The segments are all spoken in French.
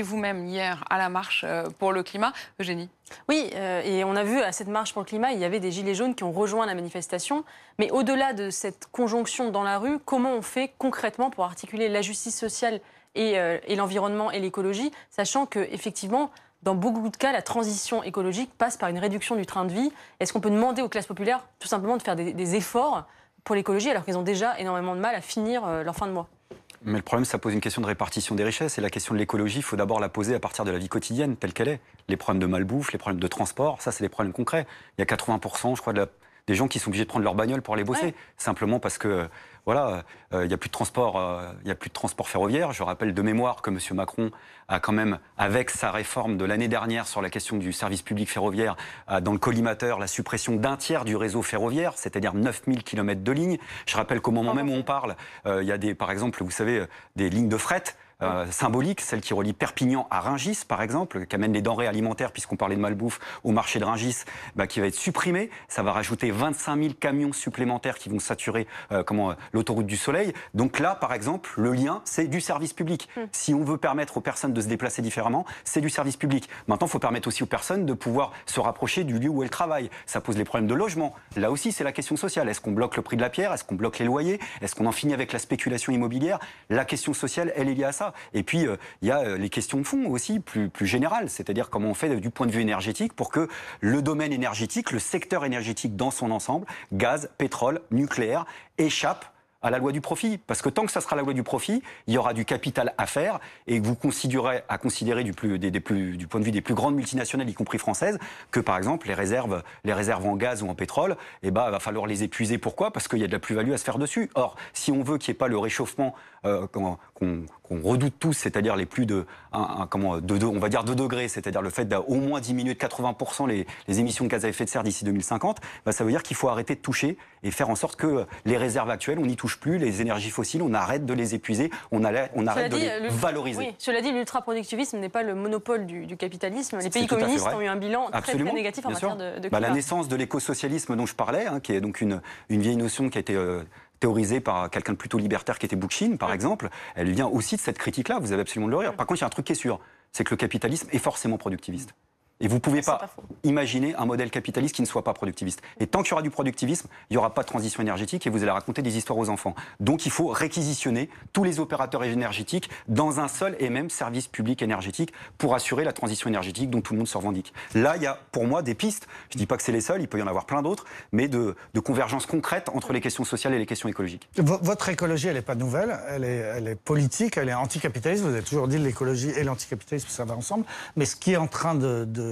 vous-même hier à la marche pour le climat. Eugénie? Oui, et on a vu à cette marche pour le climat, il y avait des gilets jaunes qui ont rejoint la manifestation. Mais au-delà de cette conjonction dans la rue, comment on fait concrètement pour articuler la justice sociale et, et l'environnement et l'écologie, sachant que effectivement, dans beaucoup de cas, la transition écologique passe par une réduction du train de vie? Est-ce qu'on peut demander aux classes populaires tout simplement de faire des, efforts pour l'écologie alors qu'ils ont déjà énormément de mal à finir euh, leur fin de mois mais le problème, ça pose une question de répartition des richesses. Et la question de l'écologie, il faut d'abord la poser à partir de la vie quotidienne, telle qu'elle est. Les problèmes de malbouffe, les problèmes de transport, ça, c'est des problèmes concrets. Il y a 80%, je crois, des gens qui sont obligés de prendre leur bagnole pour aller bosser. Simplement parce que voilà, euh, il n'y a plus de transport, euh, il a plus de transport ferroviaire. Je rappelle de mémoire que M. Macron a quand même, avec sa réforme de l'année dernière sur la question du service public ferroviaire, dans le collimateur la suppression d'un tiers du réseau ferroviaire, c'est-à-dire 9000 km de lignes. Je rappelle qu'au moment même où on parle, euh, il y a des, par exemple, vous savez, des lignes de fret euh, symbolique, celle qui relie Perpignan à Ringis, par exemple, qui amène les denrées alimentaires, puisqu'on parlait de malbouffe, au marché de Ringis, bah, qui va être supprimée. Ça va rajouter 25 000 camions supplémentaires qui vont saturer euh, comment euh, l'autoroute du Soleil. Donc là, par exemple, le lien, c'est du service public. Hmm. Si on veut permettre aux personnes de se déplacer différemment, c'est du service public. Maintenant, il faut permettre aussi aux personnes de pouvoir se rapprocher du lieu où elles travaillent. Ça pose les problèmes de logement. Là aussi, c'est la question sociale. Est-ce qu'on bloque le prix de la pierre? Est-ce qu'on bloque les loyers? Est-ce qu'on en finit avec la spéculation immobilière? La question sociale, elle est liée à ça. Et puis, euh, il y a euh, les questions de fond aussi, plus, plus générales, c'est-à-dire comment on fait du point de vue énergétique pour que le domaine énergétique, le secteur énergétique dans son ensemble, gaz, pétrole, nucléaire, échappe à la loi du profit. Parce que tant que ça sera la loi du profit, il y aura du capital à faire et vous considérez à considérer du, plus, des, plus, du point de vue des plus grandes multinationales, y compris françaises, que par exemple les réserves, les réserves en gaz ou en pétrole, eh ben, va falloir les épuiser. Pourquoi? Parce qu'il y a de la plus-value à se faire dessus. Or, si on veut qu'il n'y ait pas le réchauffement euh, qu'on redoute tous, c'est-à-dire les plus de, comment, de, on va dire 2 degrés, c'est-à-dire le fait d'au moins diminuer de 80% les, les, émissions de gaz à effet de serre d'ici 2050, bah, ça veut dire qu'il faut arrêter de toucher et faire en sorte que les réserves actuelles, on n'y touche plus, les énergies fossiles, on arrête de les épuiser, on, arrête, on arrête de les valoriser. Oui, cela dit, l'ultra-productivisme n'est pas le monopole du, capitalisme. Les pays communistes ont eu un bilan très, négatif en matière de, de bah, la naissance de l'écosocialisme dont je parlais, hein, qui est donc une, une vieille notion qui a été euh, théorisée par quelqu'un de plutôt libertaire qui était Bookchin, par exemple, elle vient aussi de cette critique-là. Vous avez absolument de le rire. Par contre, il y a un truc qui est sûr, c'est que le capitalisme est forcément productiviste. Et vous ne pouvez pas, imaginer un modèle capitaliste qui ne soit pas productiviste. Et tant qu'il y aura du productivisme, il n'y aura pas de transition énergétique et vous allez raconter des histoires aux enfants. Donc il faut réquisitionner tous les opérateurs énergétiques dans un seul et même service public énergétique pour assurer la transition énergétique dont tout le monde se revendique. Là, il y a pour moi des pistes, je ne dis pas que c'est les seules, il peut y en avoir plein d'autres, mais de, convergence concrète entre les questions sociales et les questions écologiques. votre écologie, elle n'est pas nouvelle, elle est, elle est politique, elle est anticapitaliste. Vous avez toujours dit l'écologie et l'anticapitalisme, ça va ensemble. Mais ce qui est en train de de,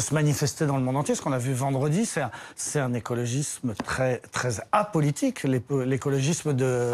se manifester dans le monde entier. Ce qu'on a vu vendredi, c'est un, un, écologisme très, très apolitique. L'écologisme de,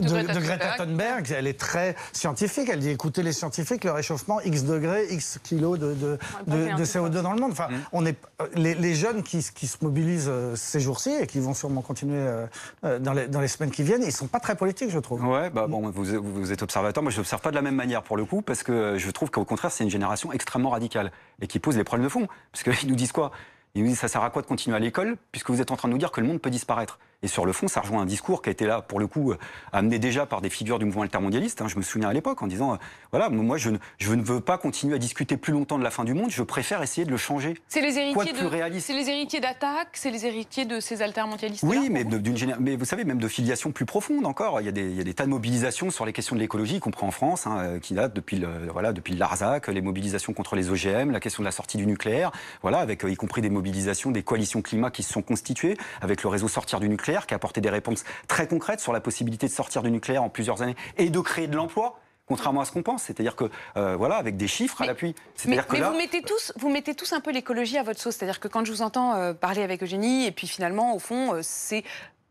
de, Greta Thunberg, elle est très scientifique. Elle dit écoutez les scientifiques, le réchauffement, X degrés, X kilos de, de, CO2 dans le monde. Enfin, mmh. on est, les, jeunes qui, qui, se mobilisent euh, ces jours-ci et qui vont sûrement continuer euh, euh, dans, les, dans les semaines qui viennent, ils ne sont pas très politiques, je trouve. Ouais, bah, bon, vous, vous êtes observateur. Moi, je n'observe pas de la même manière pour le coup, parce que je trouve qu'au contraire, c'est une génération extrêmement radicale et qui pose des problèmes de fond. Parce qu'ils nous disent quoi? Ils nous disent ça sert à quoi de continuer à l'école puisque vous êtes en train de nous dire que le monde peut disparaître? Et sur le fond, ça rejoint un discours qui a été là, pour le coup, euh, amené déjà par des figures du mouvement altermondialiste. Hein, je me souviens à l'époque en disant, euh, voilà, moi je ne, je ne, veux pas continuer à discuter plus longtemps de la fin du monde, je préfère essayer de le changer. C'est les héritiers de, c'est les héritiers d'attaque, c'est les héritiers de ces altermondialistes. Oui, mais, d'une mais vous savez, même de filiation plus profonde encore. Il y, a des, il y a des tas de mobilisations sur les questions de l'écologie, y compris en France, hein, euh, qui datent depuis le, voilà, depuis le Larzac, les mobilisations contre les OGM, la question de la sortie du nucléaire, voilà, avec y compris des mobilisations, des coalitions climat qui se sont constituées, avec le réseau Sortir du nucléaire qui a apporté des réponses très concrète sur la possibilité de sortir du nucléaire en plusieurs années et de créer de l'emploi contrairement à ce qu'on pense. C'est-à-dire que, euh, voilà, avec des chiffres à l'appui. Mais, vous, mettez tous, vous mettez tous un peu l'écologie à votre sauce. C'est-à-dire que quand je vous entends euh, parler avec Eugénie, et puis finalement, au fond, euh, c'est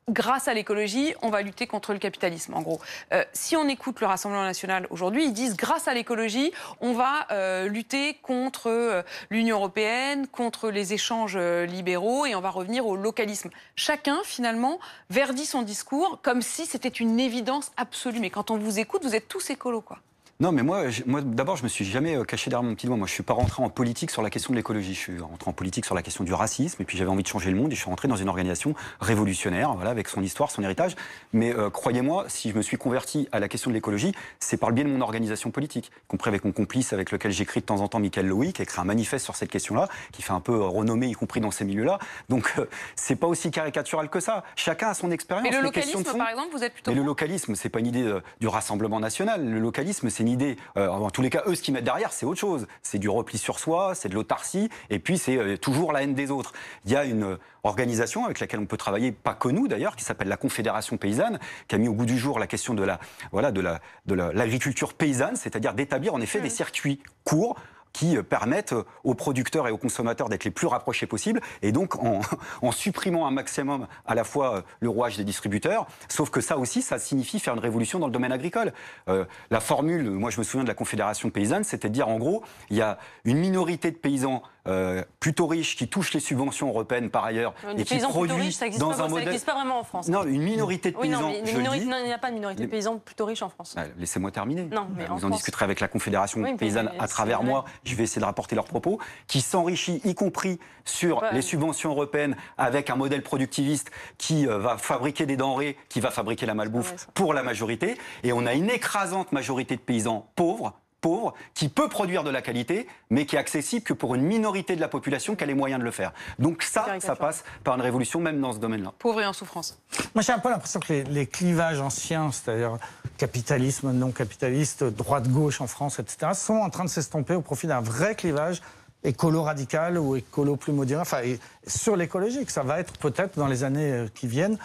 grâce à l'écologie, on va lutter contre le capitalisme, en gros. Euh, si on écoute le Rassemblement national aujourd'hui, ils disent grâce à l'écologie, on va euh, lutter contre euh, l'Union européenne, contre les échanges libéraux et on va revenir au localisme. Chacun, finalement, verdit son discours comme si c'était une évidence absolue. Mais quand on vous écoute, vous êtes tous écolos, quoi. Non, mais moi, moi d'abord, je me suis jamais euh, caché derrière mon petit doigt. Moi, je suis pas rentré en politique sur la question de l'écologie. Je suis rentré en politique sur la question du racisme. Et puis, j'avais envie de changer le monde. Et je suis rentré dans une organisation révolutionnaire, voilà, avec son histoire, son héritage. Mais euh, croyez-moi, si je me suis converti à la question de l'écologie, c'est par le biais de mon organisation politique, y compris avec mon complice, avec lequel j'écris de temps en temps, Michael Loïc, qui a écrit un manifeste sur cette question-là, qui fait un peu euh, renommé, y compris dans ces milieux-là. Donc, c'est pas aussi caricatural que ça. Chacun a son expérience. Mais le localisme, par exemple, vous êtes plutôt. Mais le localisme, c'est pas une idée du Rassemblement national. Le localisme, c'est une idée en tous les cas, eux, ce qu'ils mettent derrière, c'est autre chose. C'est du repli sur soi, c'est de l'autarcie, et puis c'est euh, toujours la haine des autres. Il y a une euh, organisation avec laquelle on peut travailler, pas que nous d'ailleurs, qui s'appelle la Confédération paysanne, qui a mis au goût du jour la question de la voilà de la de l'agriculture paysanne, c'est-à-dire d'établir en effet des circuits courts qui euh, permettent euh, aux producteurs et aux consommateurs d'être les plus rapprochés possibles, et donc en, supprimant un maximum à la fois euh, le rouage des distributeurs, sauf que ça aussi, ça signifie faire une révolution dans le domaine agricole. la formule, moi je me souviens de la Confédération paysanne, c'était de dire en gros, il y a une minorité de paysans euh, plutôt riches qui touchent les subventions européennes par ailleurs et qui produisent dans un modèle. Ça pas vraiment en France. Non, une minorité de paysans. Oui, non, il n'y a pas de minorité de paysans plutôt riches en France. Bah, laissez-moi terminer. Non, mais Vous en, discuterez avec la Confédération paysanne à travers moi. Je vais essayer de rapporter leurs propos. Qui s'enrichit, y compris sur les subventions européennes, avec un modèle productiviste qui euh, va fabriquer des denrées, qui va fabriquer la malbouffe pour la majorité. Et on a une écrasante majorité de paysans pauvres pauvre, qui peut produire de la qualité, mais qui est accessible que pour une minorité de la population qui a les moyens de le faire. Donc ça, ça passe par une révolution même dans ce domaine-là. Pauvre et en souffrance. Moi, j'ai un peu l'impression que les, clivages anciens, c'est-à-dire capitalisme, non capitaliste, droite-gauche en France, etc., sont en train de s'estomper au profit d'un vrai clivage écolo radical ou écolo plus modéré, enfin, sur l'écologie, ça va être peut-être dans les années euh, qui viennent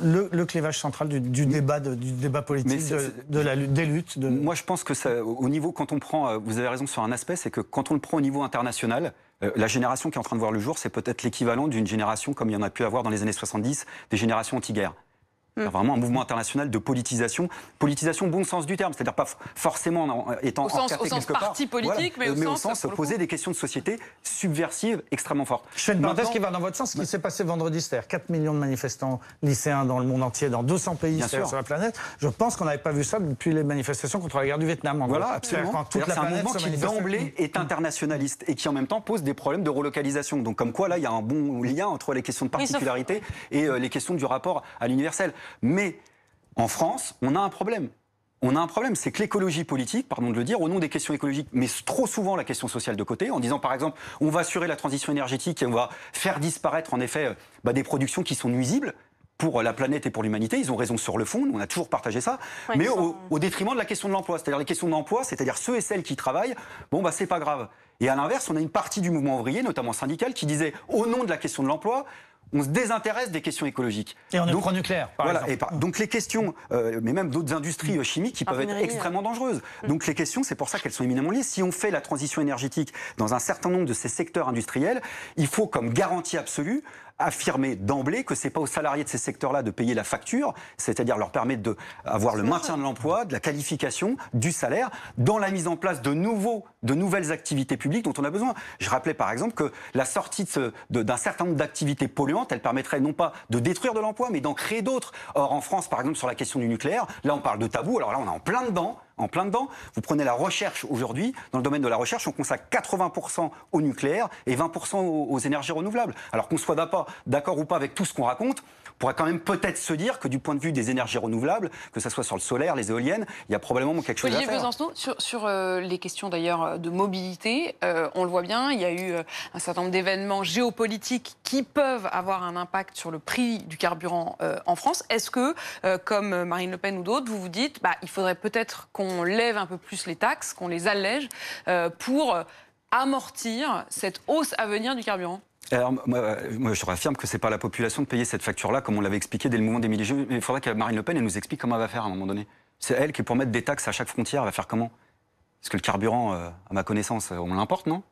le, clivage central du, débat, du débat politique, de, la, des luttes Moi, je pense que ça, au niveau, quand on prend, euh, vous avez raison sur un aspect, c'est que quand on le prend au niveau international, euh, la génération qui est en train de voir le jour, c'est peut-être l'équivalent d'une génération comme il y en a pu avoir dans les années 70, des générations anti-guerre. Mm. vraiment un mouvement international de politisation. Politisation, bon sens du terme, c'est-à-dire pas forcément en étant au sens, au sens parti politique, mais, au, sens, poser des questions de société subversives extrêmement fortes. Je fais une parenthèse qui va dans votre sens. Ce qui s'est passé vendredi, c'est-à-dire 4 millions de manifestants lycéens dans le monde entier, dans 200 pays sur la planète. Je pense qu'on n'avait pas vu ça depuis les manifestations contre la guerre du Vietnam. voilà, absolument. C'est un mouvement qui d'emblée est internationaliste et qui en même temps pose des problèmes de relocalisation. Donc comme quoi là, il y a un bon lien entre les questions de particularité et euh, les questions du rapport à l'universel. Mais en France, on a un problème. On a un problème, c'est que l'écologie politique, pardon de le dire, au nom des questions écologiques, met trop souvent la question sociale de côté, en disant par exemple, on va assurer la transition énergétique et on va faire disparaître en effet euh, bah, des productions qui sont nuisibles pour la planète et pour l'humanité. Ils ont raison sur le fond, on a toujours partagé ça, mais au, détriment de la question de l'emploi. C'est-à-dire les questions de l'emploi, c'est-à-dire ceux et celles qui travaillent, bon, bah c'est pas grave. Et à l'inverse, on a une partie du mouvement ouvrier, notamment syndical, qui disait, au nom de la question de l'emploi, on se désintéresse des questions écologiques. Et on est pro-nucléaire, par voilà, exemple. Et donc les questions, euh, mais même d'autres industries euh, chimiques qui peuvent être extrêmement dangereuses. Mm. Donc les questions, c'est pour ça qu'elles sont éminemment liées. Si on fait la transition énergétique dans un certain nombre de ces secteurs industriels, il faut comme garantie absolue affirmer d'emblée que c'est pas aux salariés de ces secteurs-là de payer la facture, c'est-à-dire leur permettre d'avoir le maintien de l'emploi, de la qualification, du salaire, dans la mise en place de nouveaux, de nouvelles activités publiques dont on a besoin. Je rappelais par exemple que la sortie d'un certain nombre d'activités polluantes, elle permettrait non pas de détruire de l'emploi, mais d'en créer d'autres. Or, en France, par exemple, sur la question du nucléaire, là, on parle de tabou. Alors là, on est en plein dedans en plein dedans. Vous prenez la recherche aujourd'hui, dans le domaine de la recherche, on consacre 80% au nucléaire et 20% aux, énergies renouvelables. Alors qu'on soit d'accord ou pas avec tout ce qu'on raconte, on pourrait quand même peut-être se dire que du point de vue des énergies renouvelables, que ce soit sur le solaire, les éoliennes, il y a probablement quelque chose à faire. Besancenot, sur, sur euh, les questions d'ailleurs de mobilité, euh, on le voit bien, il y a eu euh, un certain nombre d'événements géopolitiques qui peuvent avoir un impact sur le prix du carburant en France. Est-ce que, comme Marine Le Pen ou d'autres, vous vous dites, bah, il faudrait peut-être qu'on qu'on lève un peu plus les taxes, qu'on les allège euh, pour amortir cette hausse à venir du carburant? Alors, moi, je réaffirme que ce n'est pas la population de payer cette facture-là, comme on l'avait expliqué dès le moment des. Mais il faudrait que Marine Le Pen elle nous explique comment elle va faire à un moment donné. C'est elle qui, pour mettre des taxes à chaque frontière, va faire comment? Parce que le carburant, euh, à ma connaissance, on l'importe, non?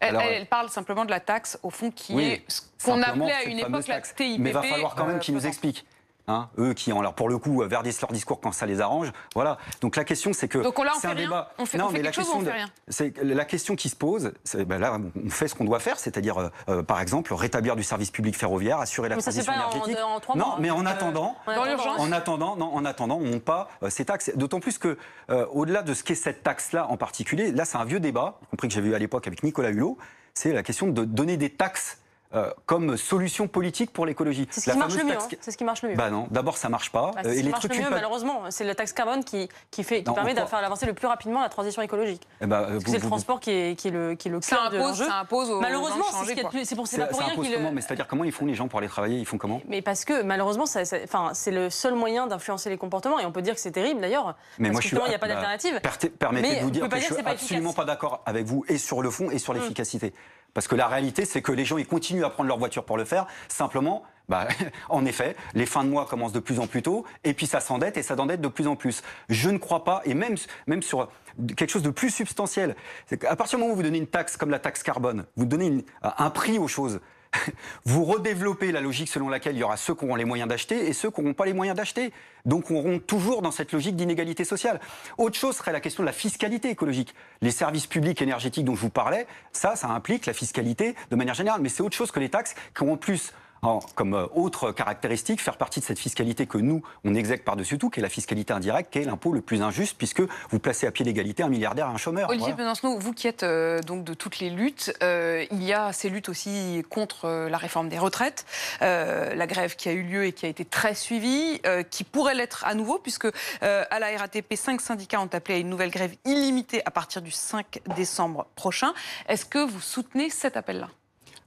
Elle, parle simplement de la taxe, au fond, qui est ce qu'on appelait à une époque la TIPP. Mais il va falloir quand même qu'il nous explique. Hein, eux qui, en, alors pour le coup, verdissent leur discours quand ça les arrange. Voilà. Donc la question, c'est que. Donc là, on c'est fait un rien débat. On fait, non, on fait mais la chose question, on fait rien c'est la question qui se pose. c'est- ben là, on fait ce qu'on doit faire, c'est-à-dire, euh, euh, par exemple, rétablir du service public ferroviaire, assurer la Mais ça, c'est transition pas en- énergétique. en trois non, mois, mais hein. en Euh, attendant, en Dans attendant, en non, en attendant, on monte pas euh, ces taxes. D'autant plus que, euh, au-delà de ce qu'est cette taxe-là en particulier, là, c'est un vieux débat, y compris que j'avais eu à l'époque avec Nicolas Hulot, c'est la question de donner des taxes euh, comme solution politique pour l'écologie. C'est ce La qui marche le fameuse mieux. taxe- hein. C'est ce qui marche le mieux. Bah non, d'abord ça marche pas. Bah, euh, c'est ce qui les marche trucs le mieux, culpa- malheureusement. C'est la taxe carbone qui, qui, fait, qui Non, permet de faire avancer le plus rapidement la transition écologique. Eh Parce que vous- c'est le transport qui est, qui est le, qui est le Ça cœur de impose, l'enjeu. ça impose aux Malheureusement, c'est ce changer, qu'il y a de quoi. plus- c'est pour, c'est C'est pas pour ça rien impose qu'il comment Mais c'est-à-dire comment ils font les gens pour aller travailler Ils font comment? Mais parce que malheureusement, ça, ça- enfin, c'est le seul moyen d'influencer les comportements et on peut dire que c'est terrible d'ailleurs. Mais moi, il n'y a pas bah, d'alternative. perte- Permettez Mais de on vous dire peut pas que je suis pas absolument pas d'accord avec vous et sur le fond et sur l'efficacité. Parce que la réalité, c'est que les gens, ils continuent à prendre leur voiture pour le faire. Simplement, bah, en effet, les fins de mois commencent de plus en plus tôt, et puis ça s'endette et ça s'endette de plus en plus. Je ne crois pas, et même, même sur quelque chose de plus substantiel, c'est qu'à partir du moment où vous donnez une taxe comme la taxe carbone, vous donnez un prix aux choses, vous redéveloppez la logique selon laquelle il y aura ceux qui auront les moyens d'acheter et ceux qui n'auront pas les moyens d'acheter. Donc on auront toujours dans cette logique d'inégalité sociale. Autre chose serait la question de la fiscalité écologique. Les services publics énergétiques dont je vous parlais, ça, ça implique la fiscalité de manière générale. Mais c'est autre chose que les taxes qui ont en plus en- comme euh, autre caractéristique, faire partie de cette fiscalité que nous, on exèque par-dessus tout, qui est la fiscalité indirecte, qui est l'impôt le plus injuste, puisque vous placez à pied d'égalité un milliardaire et un chômeur. Olivier Voilà. Vous qui êtes euh, donc de toutes les luttes, euh, il y a ces luttes aussi contre euh, la réforme des retraites, la grève qui a eu lieu et qui a été très suivie, qui pourrait l'être à nouveau, puisque à la RATP, cinq syndicats ont appelé à une nouvelle grève illimitée à partir du 5 décembre prochain. Est-ce que vous soutenez cet appel-là?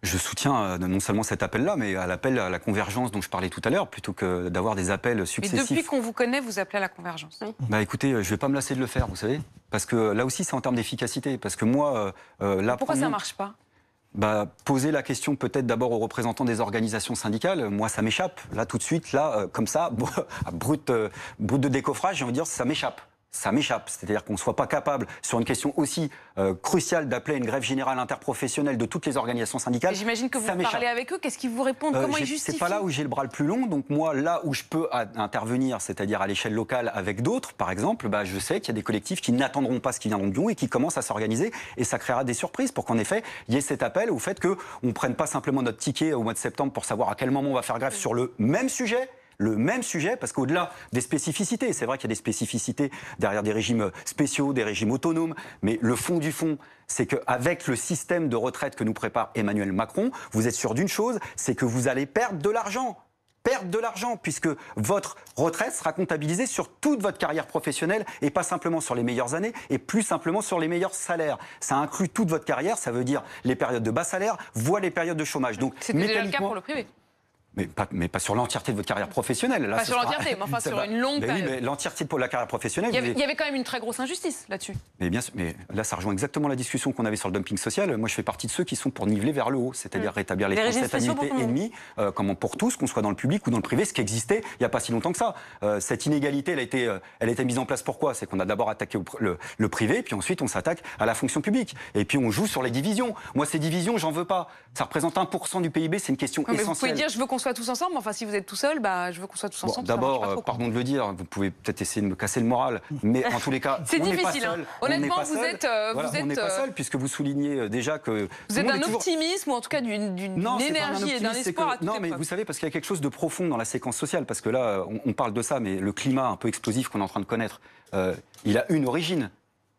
Je soutiens euh, non seulement cet appel-là, mais à l'appel à la convergence dont je parlais tout à l'heure, plutôt que d'avoir des appels Mais successifs. depuis qu'on vous connaît, vous appelez à la convergence. Bah écoutez, euh, je vais pas me lasser de le faire, vous savez, parce que là aussi c'est en termes d'efficacité, parce que moi, euh, euh, là, Pourquoi ça marche pas? Bah, poser la question peut-être d'abord aux représentants des organisations syndicales, moi ça m'échappe. Là tout de suite, là euh, comme ça, brut, euh, brut de décoffrage, j'ai envie de dire ça m'échappe. Ça m'échappe. C'est-à-dire qu'on ne soit pas capable, sur une question aussi euh, cruciale, d'appeler à une grève générale interprofessionnelle de toutes les organisations syndicales. J'imagine que vous parlez avec eux. Qu'est-ce qu'ils vous répondent Euh, Comment ils justifient C'est pas là où j'ai le bras le plus long. Donc moi, là où je peux intervenir, c'est-à-dire à, l'échelle locale avec d'autres, par exemple, bah, je sais qu'il y a des collectifs qui n'attendront pas ce qui viendront de Lyon et qui commencent à s'organiser. Et ça créera des surprises pour qu'en effet, il y ait cet appel au fait qu'on ne prenne pas simplement notre ticket au mois de septembre pour savoir à quel moment on va faire grève sur le même sujet le même sujet, parce qu'au-delà des spécificités, c'est vrai qu'il y a des spécificités derrière des régimes spéciaux, des régimes autonomes, mais le fond du fond, c'est qu'avec le système de retraite que nous prépare Emmanuel Macron, vous êtes sûr d'une chose, c'est que vous allez perdre de l'argent perdre de l'argent puisque votre retraite sera comptabilisée sur toute votre carrière professionnelle et pas simplement sur les meilleures années et plus simplement sur les meilleurs salaires. Ça inclut toute votre carrière, ça veut dire les périodes de bas salaire, voire les périodes de chômage. Donc C'était déjà le cas pour le privé. Mais pas, mais pas sur l'entièreté de votre carrière professionnelle. Là, Pas sur sera- l'entièreté, mais enfin sur une longue Mais oui, période. mais l'entièreté pour la carrière professionnelle. Il y, avait, vous il y avait quand même une très grosse injustice là-dessus. mais bien sûr, mais là, ça rejoint exactement la discussion qu'on avait sur le dumping social. Moi, je fais partie de ceux qui sont pour niveler vers le haut, c'est-à-dire rétablir les, Les régimes 37 spéciaux pour annuités tout et demie, euh, comment pour tous, qu'on soit dans le public ou dans le privé, ce qui existait il n'y a pas si longtemps que ça. Euh, cette inégalité, elle a été, euh, elle a été mise en place pourquoi? C'est qu'on a d'abord attaqué le, le privé, puis ensuite on s'attaque à la fonction publique, et puis on joue sur les divisions. Moi, ces divisions, j'en veux pas. Ça représente 1% du PIB, c'est une question mais vous pouvez essentielle. dire je veux qu'on soit tous ensemble, mais enfin si vous êtes tout seul, bah, je veux qu'on soit tous ensemble. D'abord, euh, pardon de le dire, vous pouvez peut-être essayer de me casser le moral, mais en tous les cas, C'est pas difficile, seul. hein. Honnêtement, vous êtes, euh, Voilà, vous on n'est êtes, pas euh, seul puisque vous soulignez euh, déjà que Vous êtes d'un toujours- optimisme ou en tout cas d'une énergie et d'un espoir que- à Non, mais vous savez, parce qu'il y a quelque chose de profond dans la séquence sociale, parce que là, on, on parle de ça, mais le climat un peu explosif qu'on est en train de connaître, euh, il a une origine.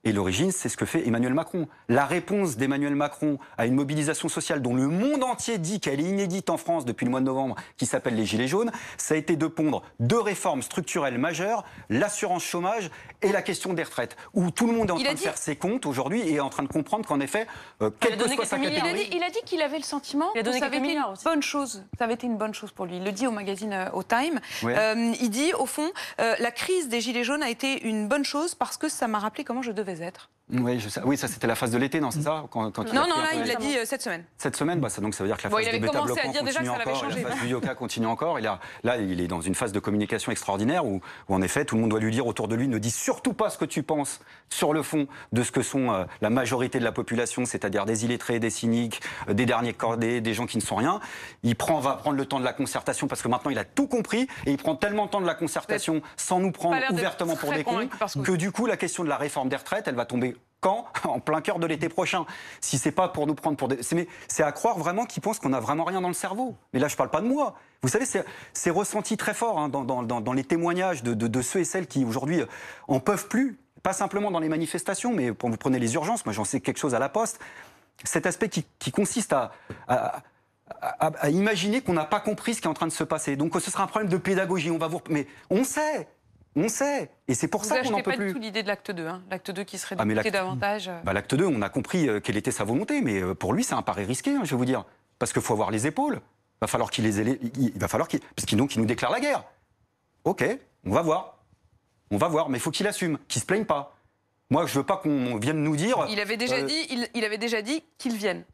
Et l'origine, c'est ce que fait Emmanuel Macron. La réponse d'Emmanuel Macron à une mobilisation sociale dont le monde entier dit qu'elle est inédite en France depuis le mois de novembre, qui s'appelle les Gilets jaunes, ça a été de pondre deux réformes structurelles majeures, l'assurance chômage et la question des retraites, où tout le monde est en Il train de dit- faire ses comptes aujourd'hui et est en train de comprendre qu'en effet, euh, quelle que soit sa catégorie... dit, il a dit qu'il avait le sentiment Il a que ça avait été une bonne chose. Ça avait été une bonne chose pour lui. Il le dit au magazine euh, au Time. Ouais. Euh, il dit au fond, euh, la crise des gilets jaunes a été une bonne chose parce que ça m'a rappelé comment je devais être. Oui, je sais. oui, ça c'était la phase de l'été, non, c'est ça quand, quand Non, non, là, il l'a dit euh, cette semaine. Cette semaine, bah, ça, donc ça veut dire que la Bon, phase il avait de bêta à dire déjà que ça encore, changé. la phase du yoga continue encore. Et là, là, il est dans une phase de communication extraordinaire où, où, en effet, tout le monde doit lui dire autour de lui ne dis surtout pas ce que tu penses sur le fond de ce que sont euh, la majorité de la population, c'est-à-dire des illettrés, des cyniques, euh, des derniers cordés, des gens qui ne sont rien. Il prend, va prendre le temps de la concertation parce que maintenant il a tout compris et il prend tellement de temps de la concertation sans nous prendre ouvertement pour des cons que du coup la question de la réforme des retraites, elle va tomber quand En plein cœur de l'été prochain. Si c'est pas pour nous prendre pour des. c'est- à croire vraiment qu'ils pensent qu'on n'a vraiment rien dans le cerveau. Mais là, je parle pas de moi. Vous savez, c'est- ressenti très fort hein, dans, les témoignages de, ceux et celles qui aujourd'hui euh, en peuvent plus. Pas simplement dans les manifestations, mais quand vous prenez les urgences, moi j'en sais quelque chose à la poste. Cet aspect qui, consiste à- à imaginer qu'on n'a pas compris ce qui est en train de se passer. Donc ce sera un problème de pédagogie. On va vous. Mais on sait, on sait, et c'est pour Vous ça qu'on n'en peut pas plus. du tout l'idée de l'acte 2. hein. L'acte 2 qui serait Ah, l'acte- davantage. euh. Bah, L'acte 2, on a compris euh, quelle était sa volonté, mais euh, pour lui, c'est un pari risqué, hein, je vais vous dire. Parce qu'il faut avoir les épaules. Il va falloir qu'il les ait les- il il va falloir qu'il. Parce qu'il nous, qu'il nous déclare la guerre. Ok, on va voir. On va voir, mais il faut qu'il assume, qu'il se plaigne pas. Moi, je veux pas qu'on vienne nous dire. Il avait déjà euh, dit, il, il avait déjà dit qu'il vienne.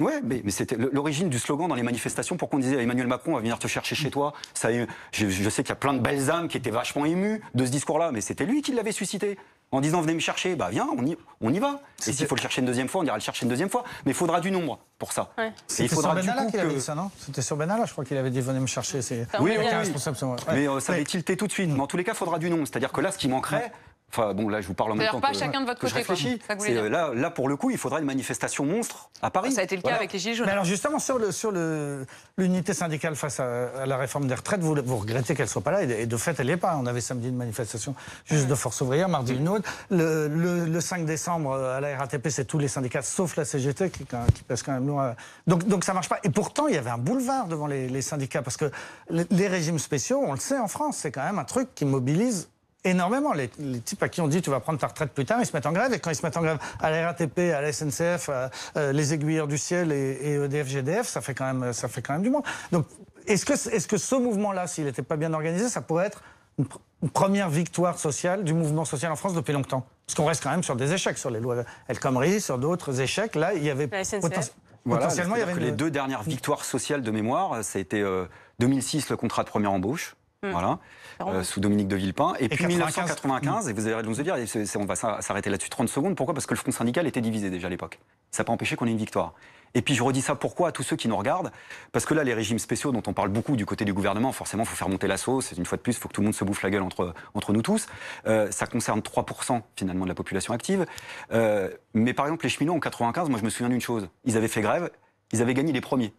Ouais, mais, mais c'était l'origine du slogan dans les manifestations. Pourquoi on disait Emmanuel Macron va venir te chercher chez toi Ça, je, je sais qu'il y a plein de belles âmes qui étaient vachement émues de ce discours-là, mais c'était lui qui l'avait suscité. En disant venez me chercher, bah viens, on y, on y va. Et s'il faut le chercher une deuxième fois, on ira le chercher une deuxième fois. Mais il faudra du nombre pour ça. Ouais. Et il C'était sur Benalla avait dit ça, non? C'était sur Benalla, je crois qu'il avait dit venez me chercher. C'est on Oui, oui, responsable. Ouais. Mais euh, ça avait tilté tout de suite. Mais en tous les cas, il faudra du nombre. C'est-à-dire que là, ce qui manquerait. Enfin, bon, là, je vous parle en même temps pas que, chacun de votre que je côté, quoi. réfléchis. Ça dire. euh, là, là, pour le coup, il faudra une manifestation monstre à Paris. Ça a été le cas Voilà. avec les Gilets jaunes. Mais alors justement, sur le sur le l'unité syndicale face à, à la réforme des retraites, vous, vous regrettez qu'elle soit pas là, et de, fait, elle n'est pas. On avait samedi une manifestation juste de force ouvrière, mardi une autre. Le, le- le 5 décembre, euh, à la RATP, c'est tous les syndicats, sauf la CGT, qui, qui pèse quand même loin. Donc, donc ça marche pas. Et pourtant, il y avait un boulevard devant les, les syndicats, parce que les, les régimes spéciaux, on le sait en France, c'est quand même un truc qui mobilise énormément. Les, les types à qui on dit tu vas prendre ta retraite plus tard, ils se mettent en grève. Et quand ils se mettent en grève à la RATP, à la SNCF, à, euh, les aiguilleurs du ciel et, et EDF, GDF, ça fait quand même, ça fait quand même du monde. Donc, est-ce que, est-ce que ce mouvement-là, s'il n'était pas bien organisé, ça pourrait être une, pr- une première victoire sociale du mouvement social en France depuis longtemps? Parce qu'on reste quand même sur des échecs, sur les lois El Khomri, sur d'autres échecs. Là, il y avait La SNCF. poten- Voilà, potentiellement, il y avait que les deux dernières victoires sociales de mémoire, ça a été euh, 2006, le contrat de première embauche. Voilà, euh, sous Dominique de Villepin. Et, puis 95. 1995, et vous avez raison de se dire, et on va s'a- s'arrêter là-dessus 30 secondes. Pourquoi? Parce que le Front syndical était divisé déjà à l'époque. Ça n'a pas empêché qu'on ait une victoire. Et puis je redis ça pourquoi à tous ceux qui nous regardent? Parce que là, les régimes spéciaux dont on parle beaucoup du côté du gouvernement, forcément, il faut faire monter la sauce. Une fois de plus, il faut que tout le monde se bouffe la gueule entre, entre nous tous. Euh, ça concerne 3% finalement de la population active. Euh, mais par exemple, les cheminots en 95, moi je me souviens d'une chose. Ils avaient fait grève, ils avaient gagné les premiers.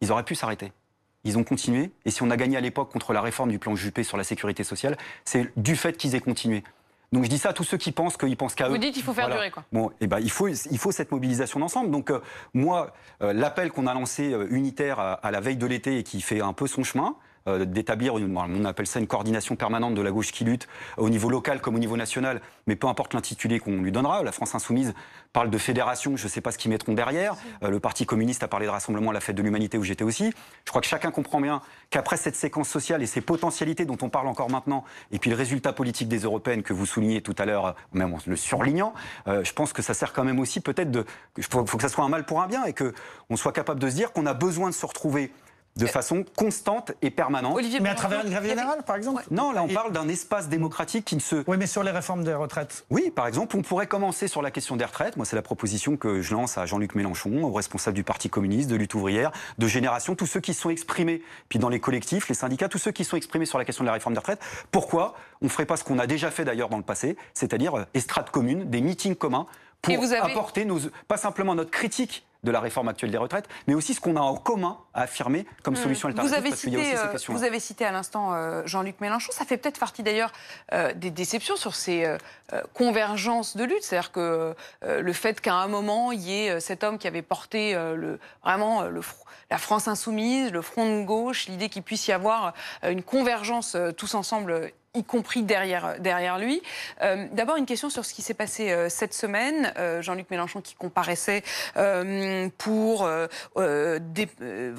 Ils auraient pu s'arrêter. Ils ont continué. Et si on a gagné à l'époque contre la réforme du plan Juppé sur la sécurité sociale, c'est du fait qu'ils aient continué. Donc je dis ça à tous ceux qui pensent qu'ils pensent qu'à eux. Vous dites qu'il faut faire Voilà. durer, quoi. Bon, eh ben, il, faut, il faut cette mobilisation d'ensemble. Donc, euh, moi, euh, l'appel qu'on a lancé euh, unitaire à, à la veille de l'été et qui fait un peu son chemin, euh, d'établir, une, on appelle ça une coordination permanente de la gauche qui lutte, au niveau local comme au niveau national, mais peu importe l'intitulé qu'on lui donnera. La France Insoumise parle de fédération, je ne sais pas ce qu'ils mettront derrière. Euh, le Parti communiste a parlé de rassemblement à la fête de l'humanité où j'étais aussi. Je crois que chacun comprend bien qu'après cette séquence sociale et ces potentialités dont on parle encore maintenant, et puis le résultat politique des européennes que vous soulignez tout à l'heure, euh, même en le surlignant, euh, je pense que ça sert quand même aussi peut-être de. Il faut, faut que ça soit un mal pour un bien et qu'on soit capable de se dire qu'on a besoin de se retrouver de façon constante et permanente. Olivier Mais à travers une grève générale, par exemple Non, là on parle d'un espace démocratique qui ne se. Oui, mais sur les réformes des retraites. Oui, par exemple, on pourrait commencer sur la question des retraites. Moi, c'est la proposition que je lance à Jean-Luc Mélenchon, aux responsables du Parti communiste, de lutte ouvrière, de Génération, tous ceux qui sont exprimés, puis dans les collectifs, les syndicats, tous ceux qui sont exprimés sur la question de la réforme des retraites. Pourquoi on ne ferait pas ce qu'on a déjà fait d'ailleurs dans le passé, c'est-à-dire euh, estrade commune, des meetings communs, pour Et vous avez- apporter nos, pas simplement notre critique de la réforme actuelle des retraites, mais aussi ce qu'on a en commun à affirmer comme solution Mmh. Vous alternative. avez, parce qu'il y a aussi cité, ces euh, vous avez cité à l'instant euh, Jean-Luc Mélenchon. Ça fait peut-être partie d'ailleurs euh, des déceptions sur ces euh, convergences de lutte. C'est-à-dire que le fait qu'à un moment, il y ait cet homme qui avait porté le, vraiment le, la France insoumise, le front de gauche, l'idée qu'il puisse y avoir une convergence tous ensemble. y compris derrière, derrière lui. Euh, D'abord, une question sur ce qui s'est passé euh, cette semaine. Euh, Jean-Luc Mélenchon qui comparaissait pour dé-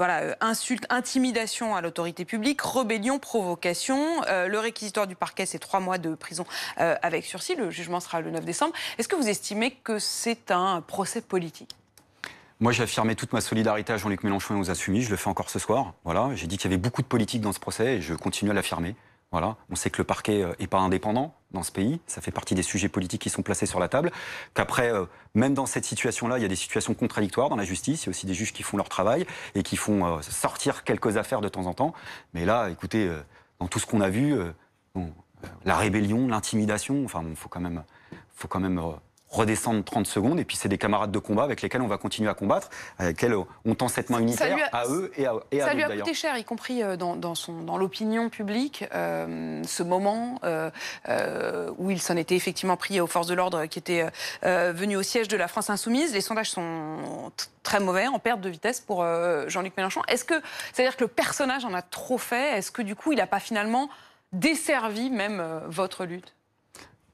voilà, insulte, intimidation à l'autorité publique, rébellion, provocation. le réquisitoire du parquet, c'est trois mois de prison avec sursis. Le jugement sera le 9 décembre. Est-ce que vous estimez que c'est un procès politique? Moi, j'ai affirmé toute ma solidarité à Jean-Luc Mélenchon et aux Insoumis. Je le fais encore ce soir. Voilà, j'ai dit qu'il y avait beaucoup de politique dans ce procès et je continue à l'affirmer. Voilà, on sait que le parquet n'est pas indépendant dans ce pays. Ça fait partie des sujets politiques qui sont placés sur la table. Qu'après, euh, même dans cette situation-là, il y a des situations contradictoires dans la justice. Il y a aussi des juges qui font leur travail et qui font euh, sortir quelques affaires de temps en temps. Mais là, écoutez, euh, dans tout ce qu'on a vu, la rébellion, l'intimidation, enfin, il faut quand même, faut quand même redescendre 30 secondes, et puis c'est des camarades de combat avec lesquels on va continuer à combattre, avec lesquels on tend cette main unitaire à eux et à, et Ça lui a coûté cher, y compris euh, dans, dans, dans l'opinion publique, euh, ce moment euh, où il s'en était effectivement pris aux forces de l'ordre qui étaient venues au siège de la France Insoumise. Les sondages sont très mauvais, en perte de vitesse pour Jean-Luc Mélenchon. Est-ce que, c'est-à-dire que le personnage en a trop fait? Est-ce que du coup, il n'a pas finalement desservi même votre lutte?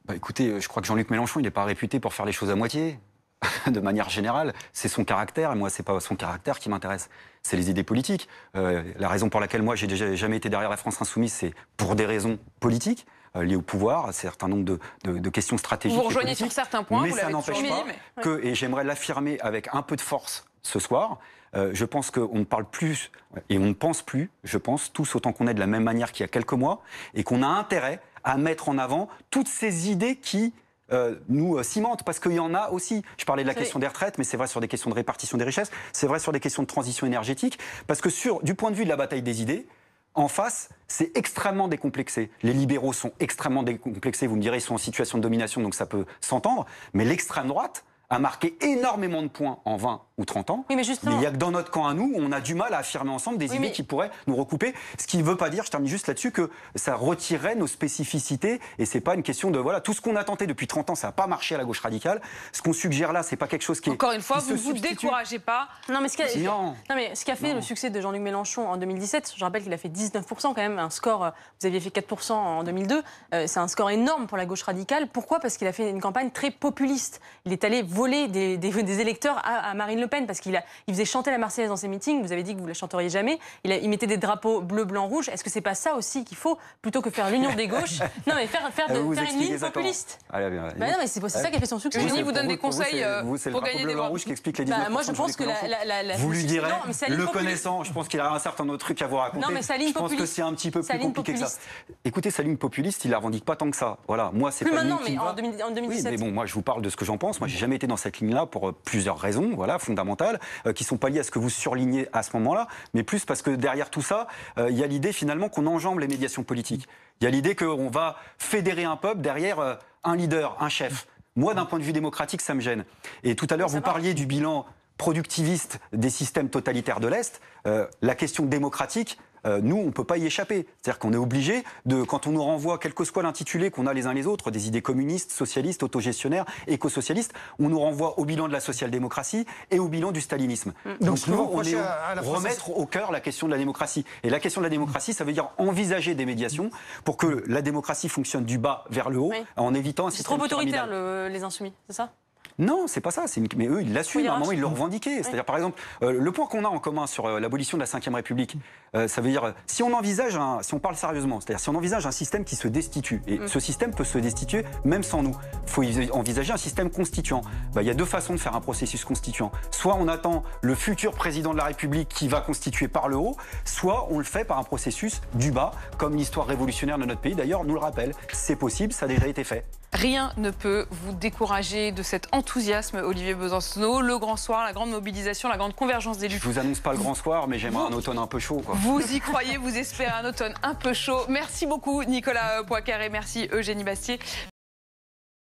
Bah, écoutez, euh, je crois que Jean-Luc Mélenchon, il n'est pas réputé pour faire les choses à moitié. de manière générale, c'est son caractère, et moi, c'est pas son caractère qui m'intéresse, c'est les idées politiques. Euh, la raison pour laquelle moi, j'ai déjà jamais été derrière la France Insoumise, c'est pour des raisons politiques euh, liées au pouvoir, un certain nombre de, de, questions stratégiques. Vous rejoignez sur certains points, mais ça n'empêche pas que, et j'aimerais l'affirmer avec un peu de force ce soir, je pense qu'on ne parle plus et on ne pense plus, je pense, tous autant qu'on est de la même manière qu'il y a quelques mois, et qu'on a intérêt à mettre en avant toutes ces idées qui euh, nous euh, cimentent, parce qu'il y en a aussi. Je parlais de la question des retraites, mais c'est vrai sur des questions de répartition des richesses, c'est vrai sur des questions de transition énergétique, parce que sur, du point de vue de la bataille des idées, en face, c'est extrêmement décomplexé. Les libéraux sont extrêmement décomplexés, vous me direz, ils sont en situation de domination, donc ça peut s'entendre, mais l'extrême droite, a marqué énormément de points en 20 ou 30 ans. mais, justement... il y a que dans notre camp à nous, on a du mal à affirmer ensemble des idées qui pourraient nous recouper. Ce qui ne veut pas dire, je termine juste là-dessus, que ça retirerait nos spécificités. Et c'est pas une question de voilà tout ce qu'on a tenté depuis 30 ans, ça n'a pas marché à la gauche radicale. Ce qu'on suggère là, c'est pas quelque chose qui encore une fois, vous ne vous découragez pas. Non, mais ce qui a, non. mais ce qui a fait le succès de Jean-Luc Mélenchon en 2017, je rappelle qu'il a fait 19 quand même, un score. Vous aviez fait 4% en 2002. Euh, c'est un score énorme pour la gauche radicale. Pourquoi? Parce qu'il a fait une campagne très populiste. Il est allé voler des, des, des électeurs à, Marine Le Pen parce qu'il il faisait chanter la Marseillaise dans ses meetings. Vous avez dit que vous ne la chanteriez jamais. Il, il mettait des drapeaux bleu, blanc, rouge. Est-ce que c'est pas ça aussi qu'il faut plutôt que faire l'union des gauches Non, mais faire, faire, de, faire une ligne populiste. Allez, bien, bah non, mais c'est ça qui a fait son succès. Eugénie vous donne des conseils euh, pour gagner des voix. rouge qui explique les bah, Moi, je pense que la, vous lui direz, le connaissant, je pense qu'il a un certain autre truc à vous raconter. Non, mais sa ligne je pense que c'est un petit peu plus compliqué que ça. Écoutez, sa ligne populiste, il la revendique pas tant que ça. Voilà, moi, c'est pas maintenant, mais en 2017. Oui, mais bon, moi, je vous parle de ce que j'en pense. Moi, j'ai jamais été dans cette ligne-là pour euh, plusieurs raisons, voilà, fondamentales, euh, qui sont pas liées à ce que vous surlignez à ce moment-là, mais plus parce que derrière tout ça, euh, il y a l'idée finalement qu'on enjambe les médiations politiques. Il y a l'idée qu'on va fédérer un peuple derrière un leader, un chef. Moi, d'un point de vue démocratique, ça me gêne. Et tout à l'heure, vous parliez du bilan productiviste des systèmes totalitaires de l'Est. Euh, la question démocratique, euh, nous, on ne peut pas y échapper. C'est-à-dire qu'on est obligé de, quand on nous renvoie, quel que soit l'intitulé qu'on a les uns les autres, des idées communistes, socialistes, autogestionnaires, écosocialistes, on nous renvoie au bilan de la social-démocratie et au bilan du stalinisme. Mm. Donc, nous, on est remettre au cœur la question de la démocratie. Et la question de la démocratie, ça veut dire envisager des médiations pour que la démocratie fonctionne du bas vers le haut, en évitant un système. C'est trop autoritaire, les insoumis, c'est ça? Non, c'est pas ça. Mais eux, ils l'assument. à un moment, ils le revendiquaient. C'est-à-dire, par exemple, euh, le point qu'on a en commun sur euh, l'abolition de la Ve République, euh, ça veut dire, si on envisage, un, si on parle sérieusement, c'est-à-dire si on envisage un système qui se destitue, et mm. ce système peut se destituer même sans nous, il faut envisager un système constituant. Bah, il y a deux façons de faire un processus constituant. Soit on attend le futur président de la République qui va constituer par le haut, soit on le fait par un processus du bas, comme l'histoire révolutionnaire de notre pays d'ailleurs nous le rappelle. C'est possible, ça a déjà été fait. Rien ne peut vous décourager de cet enthousiasme, Olivier Besancenot. Le grand soir, la grande mobilisation, la grande convergence des luttes. Je vous annonce pas le grand soir, mais j'aimerais un automne un peu chaud. Vous y croyez, vous espérez un automne un peu chaud. Merci beaucoup, Nicolas Poicaré. Merci, Eugénie Bastier.